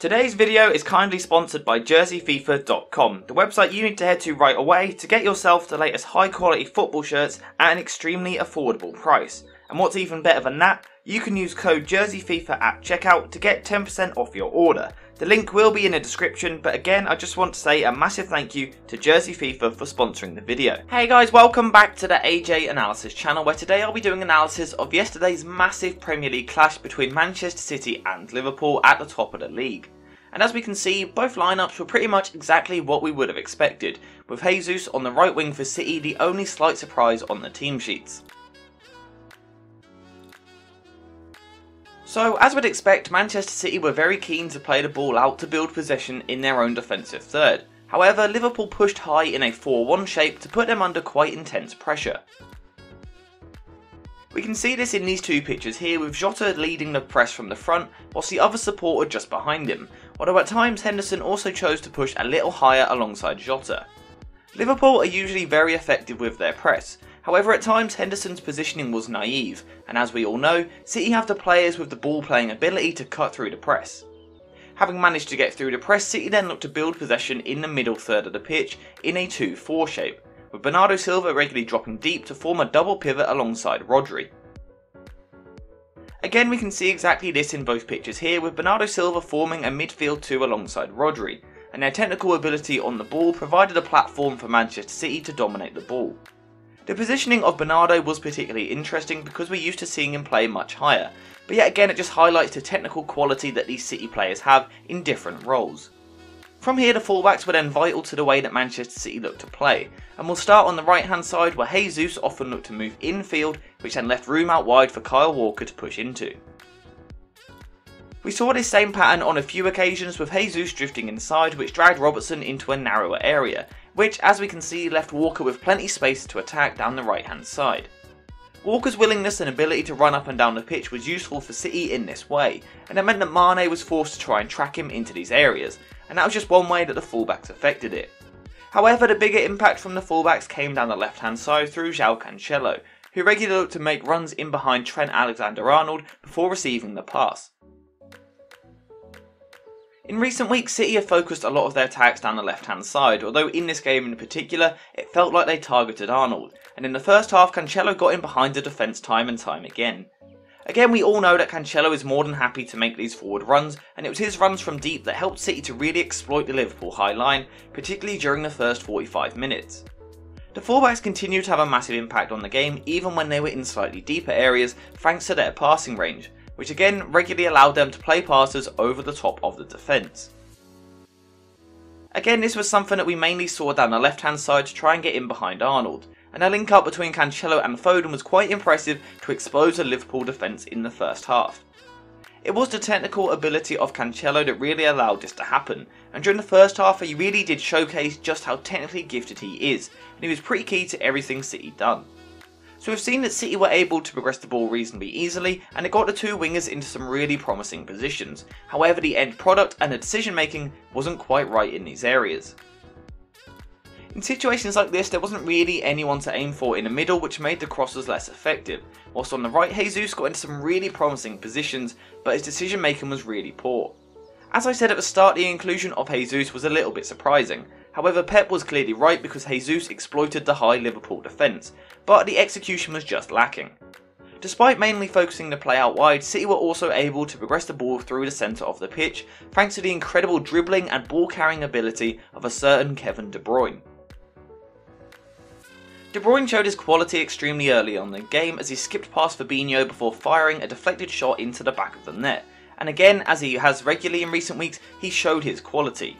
Today's video is kindly sponsored by JerseyFIFA.com, the website you need to head to right away to get yourself the latest high quality football shirts at an extremely affordable price. And what's even better than that, you can use code JerseyFIFA at checkout to get 10% off your order. The link will be in the description, but again, I just want to say a massive thank you to Jersey FIFA for sponsoring the video. Hey guys, welcome back to the AJ Analysis channel, where today I'll be doing analysis of yesterday's massive Premier League clash between Manchester City and Liverpool at the top of the league. And as we can see, both lineups were pretty much exactly what we would have expected, with Jesus on the right wing for City the only slight surprise on the team sheets. So, as we'd expect, Manchester City were very keen to play the ball out to build possession in their own defensive third. However, Liverpool pushed high in a 4-1 shape to put them under quite intense pressure. We can see this in these two pictures here with Jota leading the press from the front whilst the other supporter just behind him, although at times Henderson also chose to push a little higher alongside Jota. Liverpool are usually very effective with their press, However, at times Henderson's positioning was naive, and as we all know, City have the players with the ball playing ability to cut through the press. Having managed to get through the press, City then looked to build possession in the middle third of the pitch in a 2-4 shape, with Bernardo Silva regularly dropping deep to form a double pivot alongside Rodri. Again we can see exactly this in both pictures here with Bernardo Silva forming a midfield 2 alongside Rodri, and their technical ability on the ball provided a platform for Manchester City to dominate the ball. The positioning of Bernardo was particularly interesting because we're used to seeing him play much higher, but yet again it just highlights the technical quality that these City players have in different roles. From here the fullbacks were then vital to the way that Manchester City looked to play, and we'll start on the right hand side where Jesus often looked to move infield which then left room out wide for Kyle Walker to push into. We saw this same pattern on a few occasions with Jesus drifting inside which dragged Robertson into a narrower area, which as we can see left Walker with plenty space to attack down the right hand side. Walker's willingness and ability to run up and down the pitch was useful for City in this way, and it meant that Mane was forced to try and track him into these areas, and that was just one way that the fullbacks affected it. However, the bigger impact from the fullbacks came down the left hand side through João Cancelo, who regularly looked to make runs in behind Trent Alexander-Arnold before receiving the pass. In recent weeks, City have focused a lot of their attacks down the left hand side, although in this game in particular, it felt like they targeted Arnold, and in the first half Cancelo got in behind the defence time and time again. Again, we all know that Cancelo is more than happy to make these forward runs, and it was his runs from deep that helped City to really exploit the Liverpool high line, particularly during the first 45 minutes. The fullbacks continued to have a massive impact on the game even when they were in slightly deeper areas thanks to their passing range, which again regularly allowed them to play passes over the top of the defence. Again, this was something that we mainly saw down the left hand side to try and get in behind Arnold, and a link up between Cancelo and Foden was quite impressive to expose the Liverpool defence in the first half. It was the technical ability of Cancelo that really allowed this to happen, and during the first half he really did showcase just how technically gifted he is, and he was pretty key to everything City done. So we've seen that City were able to progress the ball reasonably easily and it got the two wingers into some really promising positions. However, the end product and the decision making wasn't quite right in these areas. In situations like this, there wasn't really anyone to aim for in the middle, which made the crosses less effective. Whilst on the right, Jesus got into some really promising positions, but his decision making was really poor. As I said at the start, the inclusion of Jesus was a little bit surprising. However, Pep was clearly right because Jesus exploited the high Liverpool defence, but the execution was just lacking. Despite mainly focusing the play out wide, City were also able to progress the ball through the centre of the pitch thanks to the incredible dribbling and ball carrying ability of a certain Kevin De Bruyne. De Bruyne showed his quality extremely early on in the game as he skipped past Fabinho before firing a deflected shot into the back of the net, and again as he has regularly in recent weeks, he showed his quality.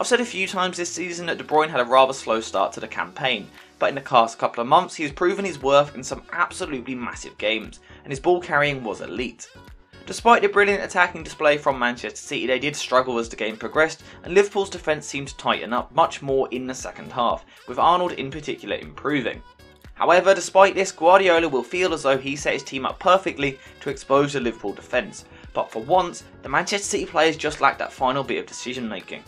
I've said a few times this season that De Bruyne had a rather slow start to the campaign, but in the past couple of months he has proven his worth in some absolutely massive games, and his ball carrying was elite. Despite the brilliant attacking display from Manchester City, they did struggle as the game progressed, and Liverpool's defence seemed to tighten up much more in the second half, with Arnold in particular improving. However, despite this, Guardiola will feel as though he set his team up perfectly to expose the Liverpool defence, but for once, the Manchester City players just lacked that final bit of decision making.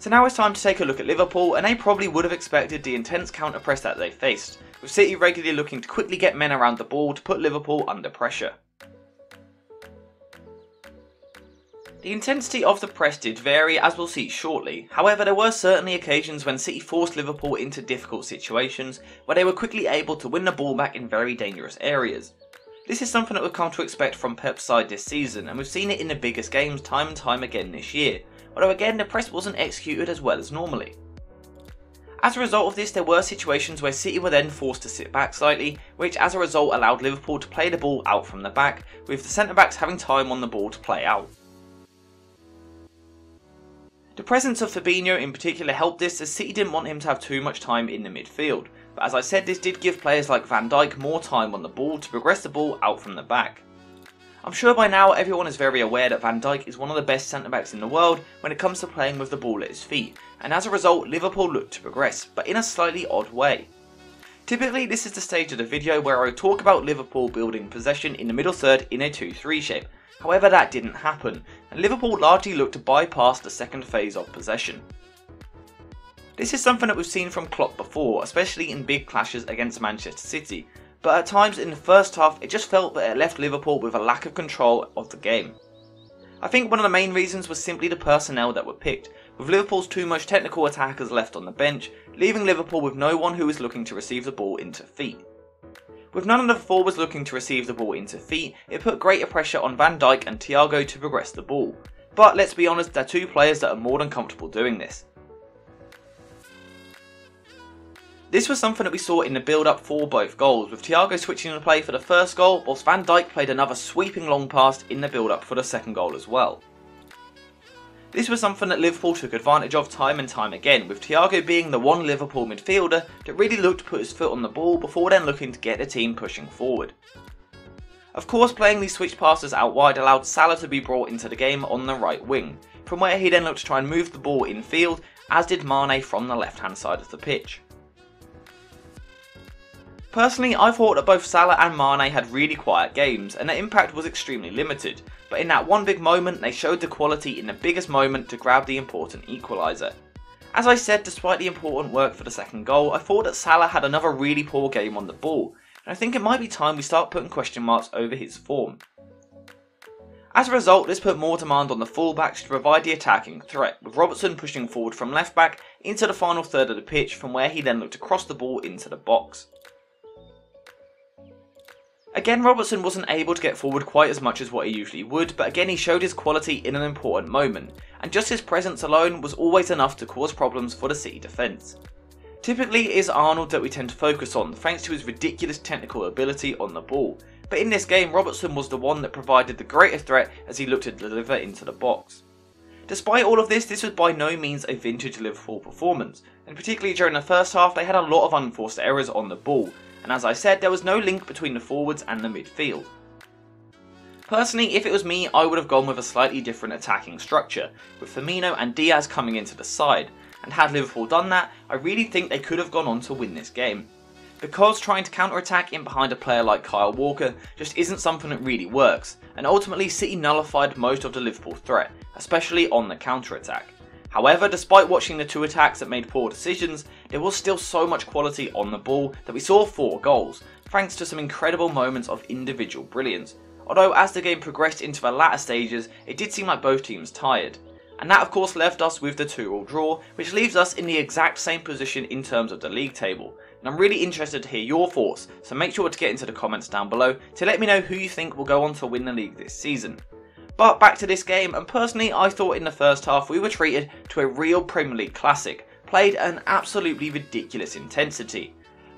So now it's time to take a look at Liverpool, and they probably would have expected the intense counter press that they faced, with City regularly looking to quickly get men around the ball to put Liverpool under pressure. The intensity of the press did vary as we'll see shortly, however there were certainly occasions when City forced Liverpool into difficult situations where they were quickly able to win the ball back in very dangerous areas. This is something that we've come to expect from Pep's side this season and we've seen it in the biggest games time and time again this year, although again the press wasn't executed as well as normally. As a result of this, there were situations where City were then forced to sit back slightly, which as a result allowed Liverpool to play the ball out from the back, with the centre backs having time on the ball to play out. The presence of Fabinho in particular helped this as City didn't want him to have too much time in the midfield, but as I said this did give players like Van Dijk more time on the ball to progress the ball out from the back. I'm sure by now everyone is very aware that Van Dijk is one of the best centre backs in the world when it comes to playing with the ball at his feet, and as a result Liverpool looked to progress, but in a slightly odd way. Typically this is the stage of the video where I talk about Liverpool building possession in the middle third in a 2-3 shape, however that didn't happen, and Liverpool largely looked to bypass the second phase of possession. This is something that we've seen from Klopp before, especially in big clashes against Manchester City, but at times in the first half it just felt that it left Liverpool with a lack of control of the game. I think one of the main reasons was simply the personnel that were picked, with Liverpool's too much technical attackers left on the bench, leaving Liverpool with no one who was looking to receive the ball into feet. With none of the forwards looking to receive the ball into feet, it put greater pressure on Van Dijk and Thiago to progress the ball. But let's be honest, they're two players that are more than comfortable doing this. This was something that we saw in the build-up for both goals, with Thiago switching the play for the first goal, whilst Van Dijk played another sweeping long pass in the build-up for the second goal as well. This was something that Liverpool took advantage of time and time again, with Thiago being the one Liverpool midfielder that really looked to put his foot on the ball before then looking to get the team pushing forward. Of course, playing these switch passes out wide allowed Salah to be brought into the game on the right wing, from where he then looked to try and move the ball in field, as did Mane from the left hand side of the pitch. Personally, I thought that both Salah and Mane had really quiet games, and their impact was extremely limited, but in that one big moment, they showed the quality in the biggest moment to grab the important equaliser. As I said, despite the important work for the second goal, I thought that Salah had another really poor game on the ball, and I think it might be time we start putting question marks over his form. As a result, this put more demand on the fullbacks to provide the attacking threat, with Robertson pushing forward from left back into the final third of the pitch from where he then looked to cross the ball into the box. Again, Robertson wasn't able to get forward quite as much as what he usually would, but again he showed his quality in an important moment, and just his presence alone was always enough to cause problems for the City defence. Typically it is Arnold that we tend to focus on, thanks to his ridiculous technical ability on the ball, but in this game Robertson was the one that provided the greater threat as he looked to deliver into the box. Despite all of this, this was by no means a vintage Liverpool performance, and particularly during the first half they had a lot of unforced errors on the ball, and as I said, there was no link between the forwards and the midfield. Personally, if it was me, I would have gone with a slightly different attacking structure, with Firmino and Diaz coming into the side, and had Liverpool done that, I really think they could have gone on to win this game. Because trying to counter-attack in behind a player like Kyle Walker just isn't something that really works, and ultimately City nullified most of the Liverpool threat, especially on the counter-attack. However, despite watching the two attacks that made poor decisions, there was still so much quality on the ball that we saw four goals, thanks to some incredible moments of individual brilliance. Although as the game progressed into the latter stages, it did seem like both teams tired. And that of course left us with the 2-all draw, which leaves us in the exact same position in terms of the league table. And I'm really interested to hear your thoughts, so make sure to get into the comments down below to let me know who you think will go on to win the league this season. But back to this game, and personally I thought in the first half we were treated to a real Premier League classic, played an absolutely ridiculous intensity.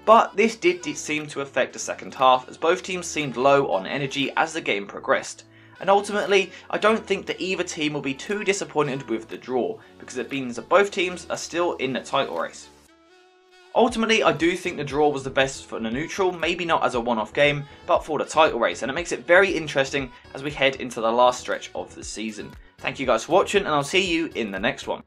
But this did seem to affect the second half as both teams seemed low on energy as the game progressed. And ultimately, I don't think that either team will be too disappointed with the draw, because it means that both teams are still in the title race. Ultimately, I do think the draw was the best for the neutral, maybe not as a one-off game, but for the title race, and it makes it very interesting as we head into the last stretch of the season. Thank you guys for watching, and I'll see you in the next one.